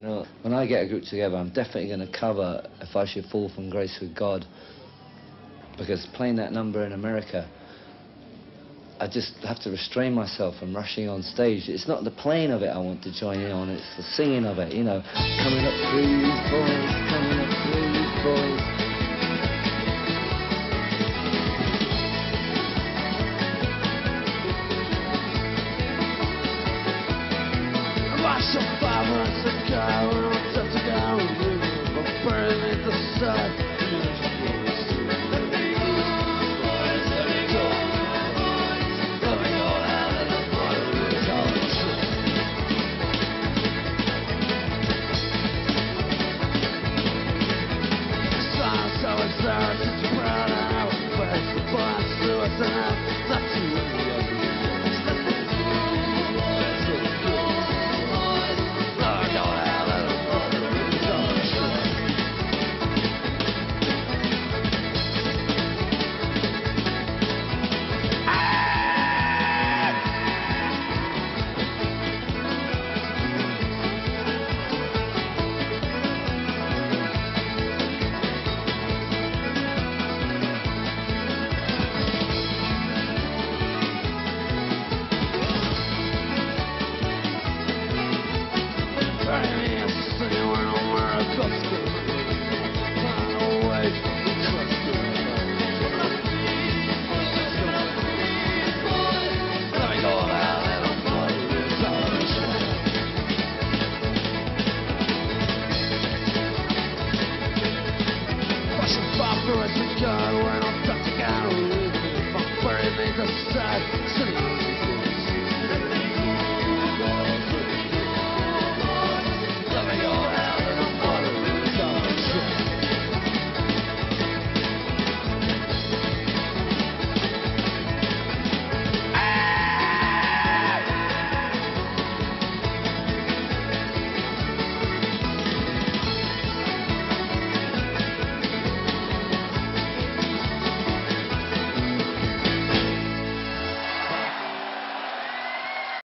No, when I get a group together, I'm definitely going to cover If I Should Fall from Grace with God. Because playing that number in America, I just have to restrain myself from rushing on stage. It's not the playing of it I want to join in on, it's the singing of it, you know. Coming up, please, boys, coming up, please, boys.